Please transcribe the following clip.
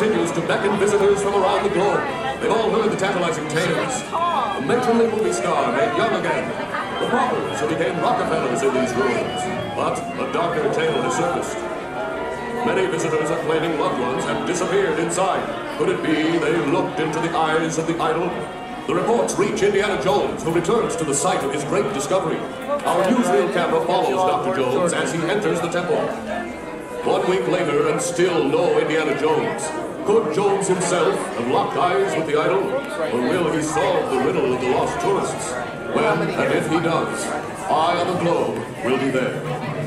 continues to beckon visitors from around the globe. They've all heard the tantalizing tales. The matronly movie star made young again. The paupers who became Rockefellers in these ruins. But a darker tale has surfaced. Many visitors are claiming loved ones have disappeared inside. Could it be they looked into the eyes of the idol? The reports reach Indiana Jones, who returns to the site of his great discovery. Our newsreel camera follows Dr. Jones as he enters the temple. One week later, and still no Indiana Jones. Could Jones himself have locked eyes with the idol? Or will he solve the riddle of the lost tourists? When and if he does, Eye on the Globe will be there.